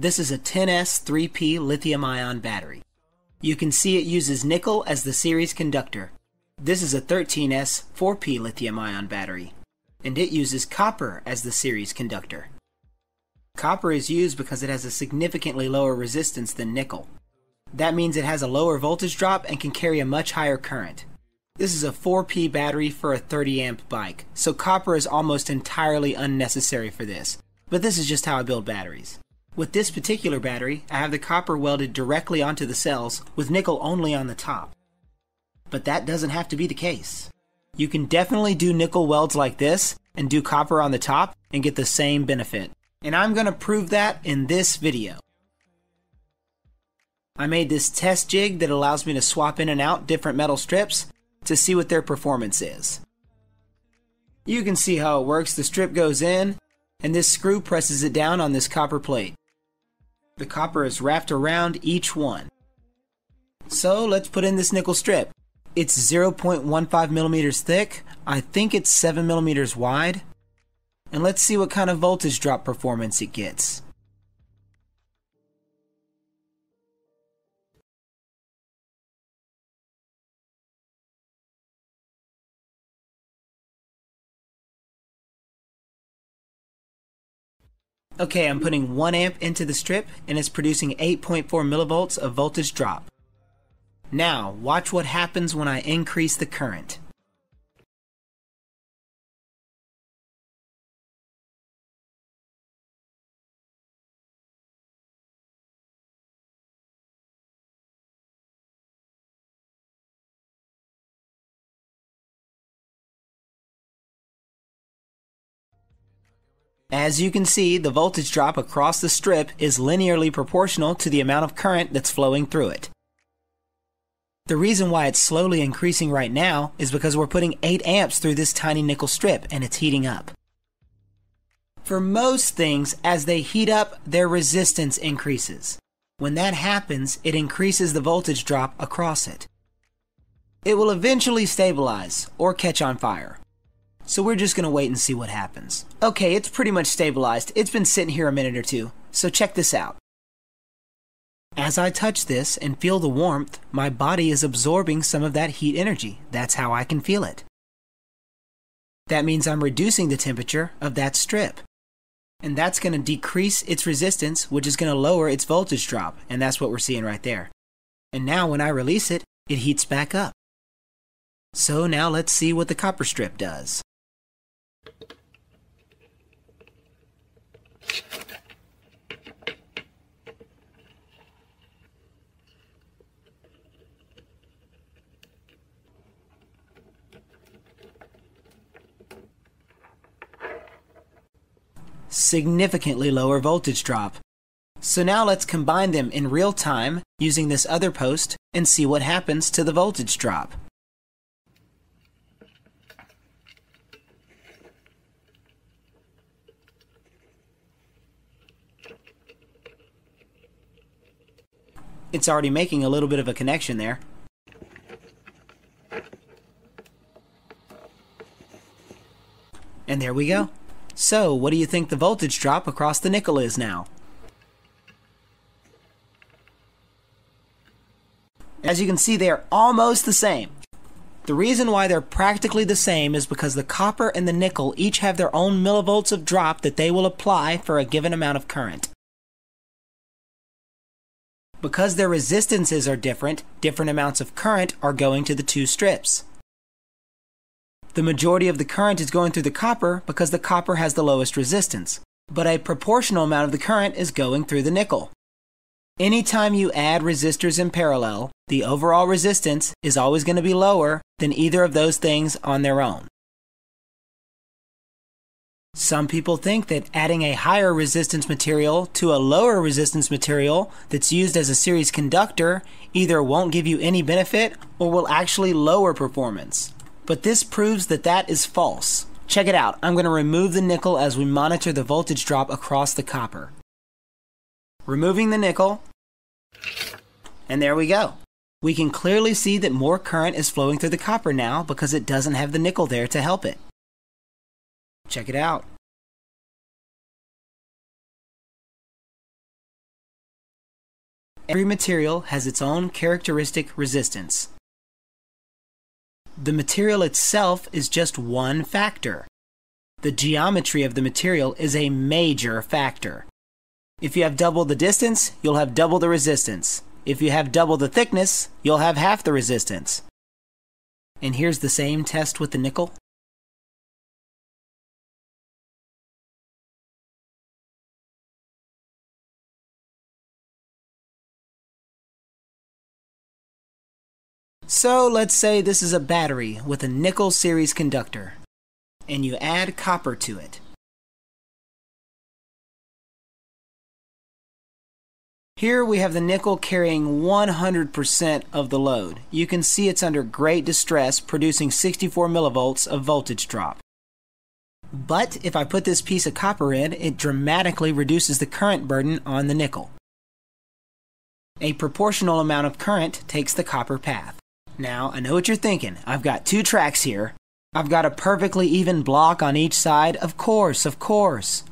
This is a 10S 3P lithium ion battery. You can see it uses nickel as the series conductor. This is a 13S 4P lithium ion battery, and it uses copper as the series conductor. Copper is used because it has a significantly lower resistance than nickel. That means it has a lower voltage drop and can carry a much higher current. This is a 4P battery for a 30 amp bike, so copper is almost entirely unnecessary for this. But this is just how I build batteries. With this particular battery, I have the copper welded directly onto the cells with nickel only on the top. But that doesn't have to be the case. You can definitely do nickel welds like this and do copper on the top and get the same benefit. And I'm going to prove that in this video. I made this test jig that allows me to swap in and out different metal strips to see what their performance is. You can see how it works. The strip goes in, and this screw presses it down on this copper plate. The copper is wrapped around each one. So let's put in this nickel strip. It's 0.15 millimeters thick. I think it's 7 millimeters wide. And let's see what kind of voltage drop performance it gets. Okay, I'm putting 1 amp into the strip and it's producing 8.4 millivolts of voltage drop. Now, watch what happens when I increase the current. As you can see, the voltage drop across the strip is linearly proportional to the amount of current that's flowing through it. The reason why it's slowly increasing right now is because we're putting 8 amps through this tiny nickel strip and it's heating up. For most things, as they heat up, their resistance increases. When that happens, it increases the voltage drop across it. It will eventually stabilize or catch on fire. So we're just gonna wait and see what happens. Okay, it's pretty much stabilized. It's been sitting here a minute or two, so check this out. As I touch this and feel the warmth, my body is absorbing some of that heat energy. That's how I can feel it. That means I'm reducing the temperature of that strip. And that's going to decrease its resistance, which is going to lower its voltage drop, and that's what we're seeing right there. And now when I release it, it heats back up. So now let's see what the copper strip does. Significantly lower voltage drop. So now let's combine them in real time using this other post and see what happens to the voltage drop. It's already making a little bit of a connection there. And there we go. So, what do you think the voltage drop across the nickel is now? As you can see, they are almost the same. The reason why they're practically the same is because the copper and the nickel each have their own millivolts of drop that they will apply for a given amount of current. Because their resistances are different, different amounts of current are going to the two strips. The majority of the current is going through the copper because the copper has the lowest resistance, but a proportional amount of the current is going through the nickel. Anytime you add resistors in parallel, the overall resistance is always going to be lower than either of those things on their own. Some people think that adding a higher resistance material to a lower resistance material that's used as a series conductor either won't give you any benefit or will actually lower performance. But this proves that that is false. Check it out. I'm going to remove the nickel as we monitor the voltage drop across the copper. Removing the nickel, and there we go. We can clearly see that more current is flowing through the copper now because it doesn't have the nickel there to help it. Check it out. Every material has its own characteristic resistance. The material itself is just one factor. The geometry of the material is a major factor. If you have double the distance, you'll have double the resistance. If you have double the thickness, you'll have half the resistance. And here's the same test with the nickel. So let's say this is a battery with a nickel series conductor, and you add copper to it. Here we have the nickel carrying 100% of the load. You can see it's under great distress, producing 64 millivolts of voltage drop. But if I put this piece of copper in, it dramatically reduces the current burden on the nickel. A proportional amount of current takes the copper path. Now, I know what you're thinking. I've got two tracks here. I've got a perfectly even block on each side. Of course, of course.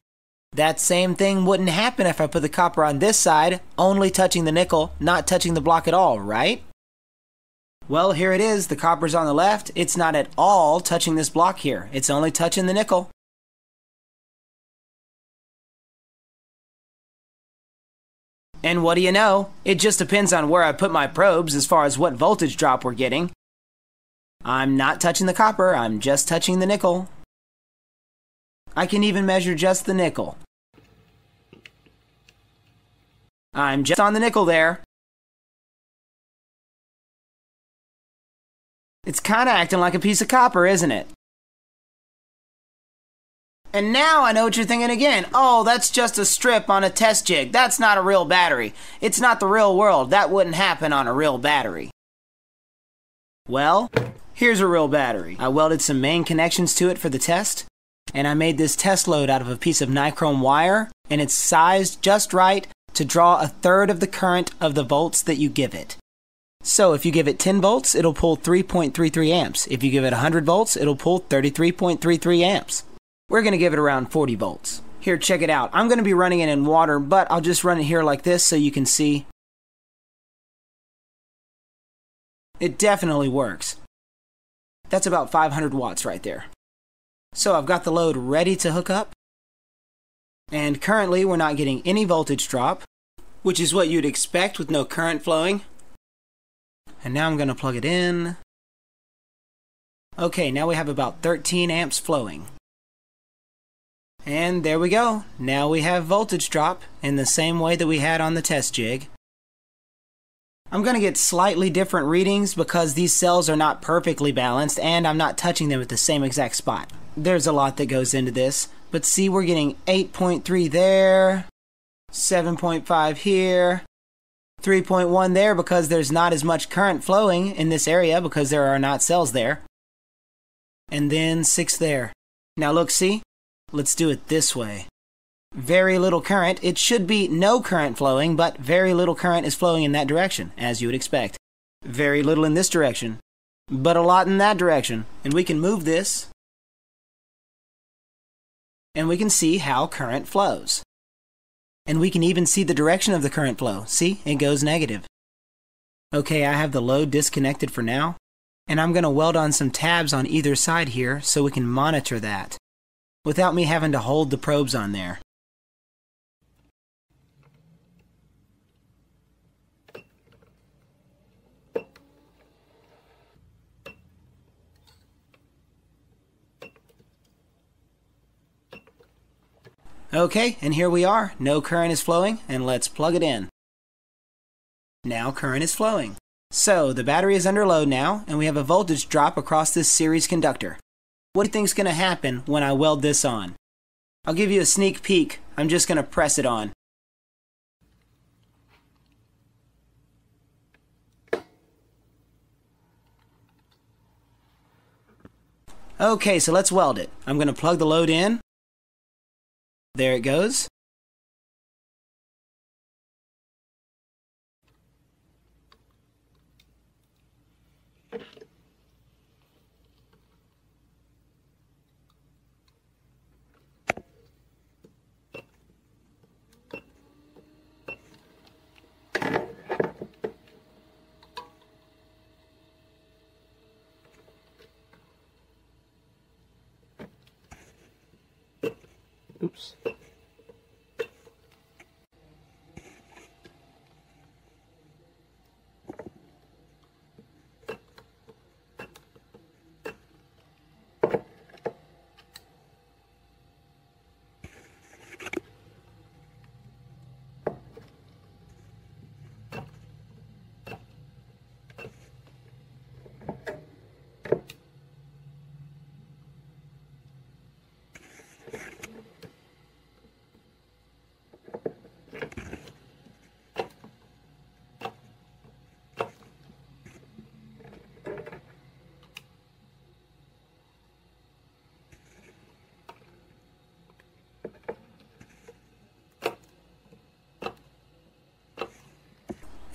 That same thing wouldn't happen if I put the copper on this side, only touching the nickel, not touching the block at all, right? Well, here it is. The copper's on the left. It's not at all touching this block here. It's only touching the nickel. And what do you know? It just depends on where I put my probes as far as what voltage drop we're getting. I'm not touching the copper, I'm just touching the nickel. I can even measure just the nickel. I'm just on the nickel there. It's kinda acting like a piece of copper, isn't it? And now I know what you're thinking again. Oh, that's just a strip on a test jig. That's not a real battery. It's not the real world. That wouldn't happen on a real battery. Well, here's a real battery. I welded some main connections to it for the test, and I made this test load out of a piece of nichrome wire, and it's sized just right to draw a third of the current of the volts that you give it. So if you give it 10 volts, it'll pull 3.33 amps. If you give it 100 volts, it'll pull 33.33 amps. We're going to give it around 40 volts. Here, check it out. I'm going to be running it in water, but I'll just run it here like this so you can see. It definitely works. That's about 500 watts right there. So I've got the load ready to hook up. And currently we're not getting any voltage drop, which is what you'd expect with no current flowing. And now I'm going to plug it in. Okay, now we have about 13 amps flowing. And there we go. Now we have voltage drop in the same way that we had on the test jig. I'm going to get slightly different readings because these cells are not perfectly balanced and I'm not touching them at the same exact spot. There's a lot that goes into this, but see we're getting 8.3 there, 7.5 here, 3.1 there because there's not as much current flowing in this area because there are not cells there. And then 6 there. Now look, see? Let's do it this way. Very little current. It should be no current flowing, but very little current is flowing in that direction, as you would expect. Very little in this direction, but a lot in that direction. And we can move this, and we can see how current flows. And we can even see the direction of the current flow. See, it goes negative. Okay, I have the load disconnected for now, and I'm going to weld on some tabs on either side here so we can monitor that without me having to hold the probes on there. Okay, and here we are. No current is flowing, and let's plug it in. Now current is flowing. So, the battery is under load now, and we have a voltage drop across this series conductor. What do you think's going to happen when I weld this on? I'll give you a sneak peek. I'm just going to press it on. Okay, so let's weld it. I'm going to plug the load in. There it goes. Oops.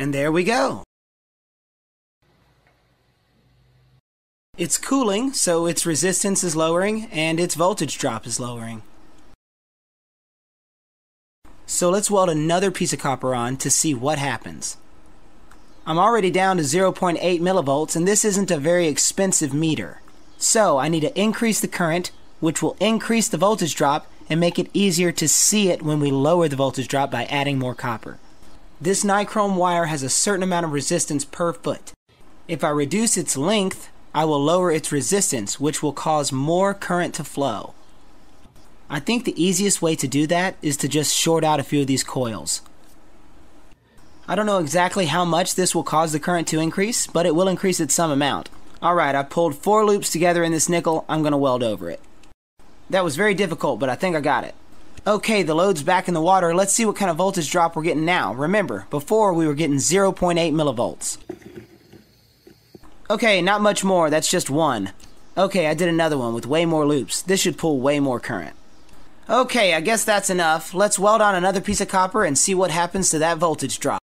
And there we go. It's cooling, so its resistance is lowering and its voltage drop is lowering. So let's weld another piece of copper on to see what happens. I'm already down to 0.8 millivolts and this isn't a very expensive meter. So I need to increase the current, which will increase the voltage drop and make it easier to see it when we lower the voltage drop by adding more copper. This nichrome wire has a certain amount of resistance per foot. If I reduce its length, I will lower its resistance, which will cause more current to flow. I think the easiest way to do that is to just short out a few of these coils. I don't know exactly how much this will cause the current to increase, but it will increase it some amount. Alright, I pulled four loops together in this nickel, I'm going to weld over it. That was very difficult, but I think I got it. Okay, the load's back in the water. Let's see what kind of voltage drop we're getting now. Remember, before we were getting 0.8 millivolts. Okay, not much more. That's just one. Okay, I did another one with way more loops. This should pull way more current. Okay, I guess that's enough. Let's weld on another piece of copper and see what happens to that voltage drop.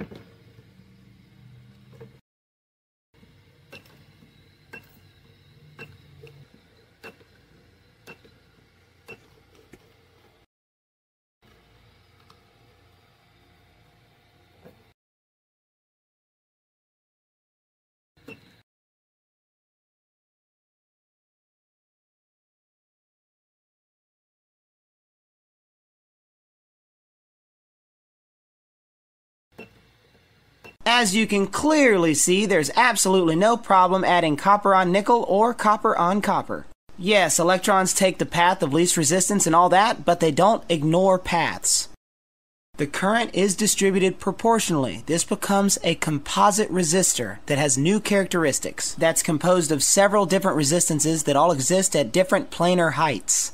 yeah As you can clearly see, there's absolutely no problem adding copper on nickel or copper on copper. Yes, electrons take the path of least resistance and all that, but they don't ignore paths. The current is distributed proportionally. This becomes a composite resistor that has new characteristics that's composed of several different resistances that all exist at different planar heights.